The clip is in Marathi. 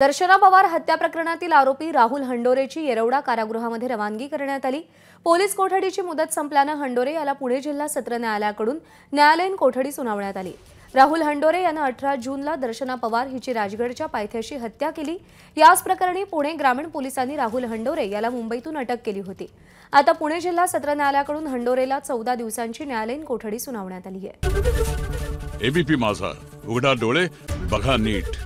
दर्शना पवार हत्या प्रकरणातील आरोपी राहुल हंडोरेची येरवडा कारागृहामध्ये रवानगी करण्यात आली. पोलीस कोठडीची मुदत संपल्यानं हंडोरे याला पुणे जिल्हा सत्र न्यायालयाकडून न्यायालयीन कोठडी सुनावण्यात आली. राहुल हंडोरे यानं अठरा जूनला दर्शना पवार हिची राजगडच्या पायथ्याशी हत्या केली. याच प्रकरणी पुणे ग्रामीण पोलिसांनी राहुल हंडोरे याला मुंबईतून अटक केली होती. आता पुणे जिल्हा सत्र न्यायालयाकडून हंडोरेला चौदा दिवसांची न्यायालयीन कोठडी सुनावण्यात आली आहे. एबीपी माझा. उघडा डोळे बघा नीट.